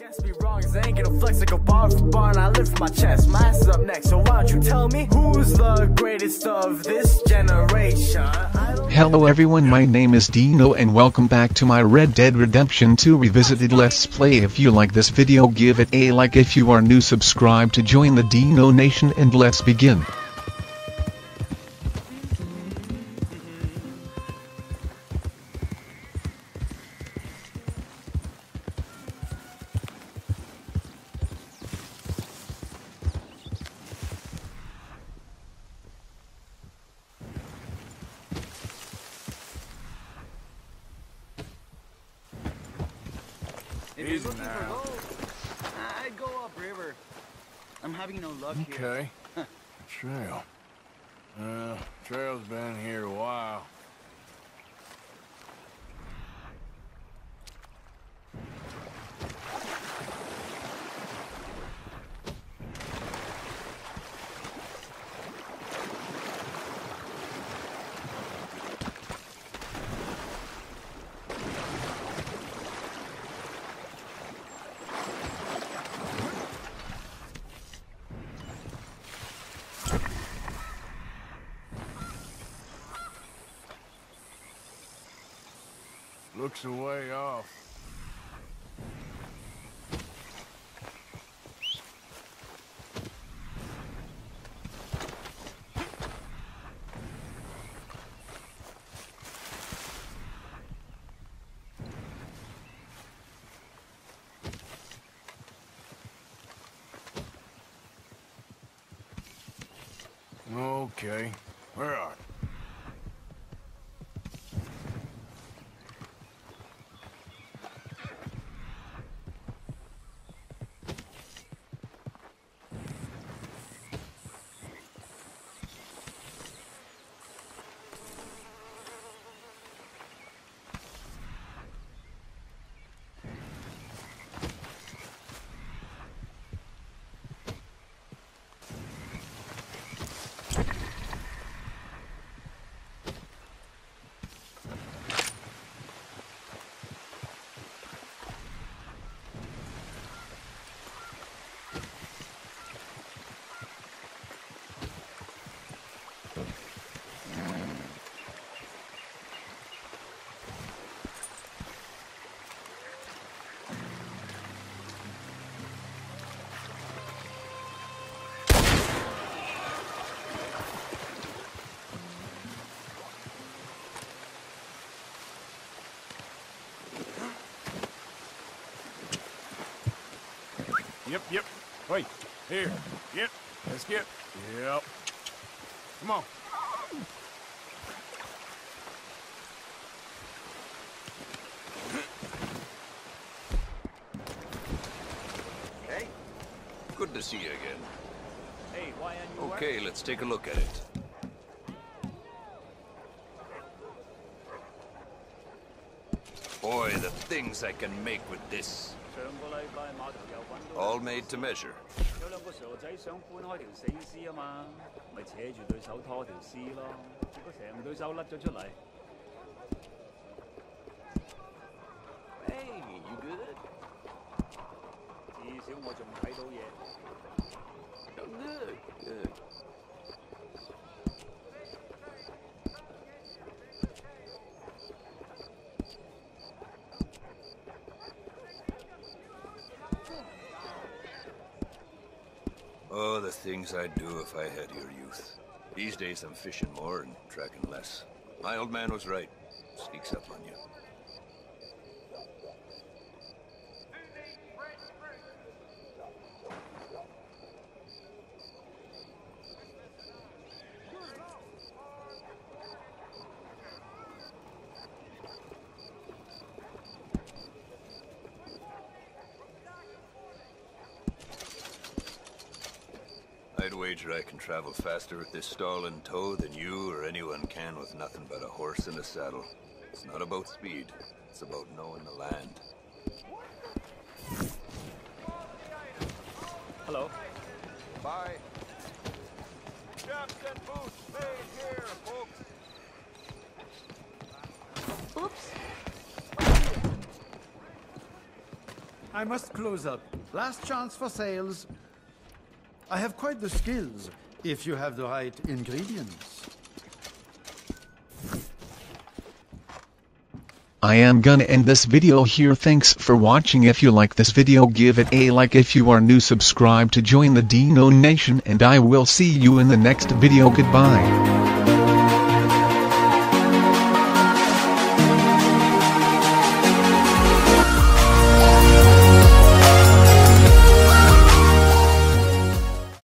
Guess me wrong, I ain't gonna flex like a bar for bar, and I lift my chest. My ass is up next, so why don't you tell me who's the greatest of this generation? Hello everyone my name is Dino and welcome back to my Red Dead Redemption 2 Revisited Let's Play if you like this video give it a like if you are new subscribe to join the Dino Nation and let's begin. If Easy you're looking now. for gold, I'd go upriver. I'm having no luck here. Okay. Trail. Uh, trail's been here a while. Looks a way off. Okay. Where are Yep, yep. Wait. Here. Yep. Let's get. Yep. Come on. Hey, Good to see you again. hey, why aren't you Okay, let's take a look at it. Boy, the things I can make with this. All made to measure. Hey, you good? Good, good. Oh, the things I'd do if I had your youth. These days I'm fishing more and tracking less. My old man was right. Sneaks up on you. Wager I can travel faster with this stall in tow than you or anyone can with nothing but a horse and a saddle. It's not about speed, it's about knowing the land. Hello。Bye. Chaps and boots made here, folks. Oops. I must close up. Last chance for sales. I have quite the skills, if you have the right ingredients. I am gonna end this video here thanks for watching if you like this video give it a like if you are new subscribe to join the Dino Nation and I will see you in the next video goodbye.